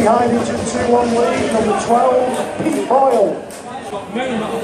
Hyde into 2-1 lead, number 12, Pete Boyle.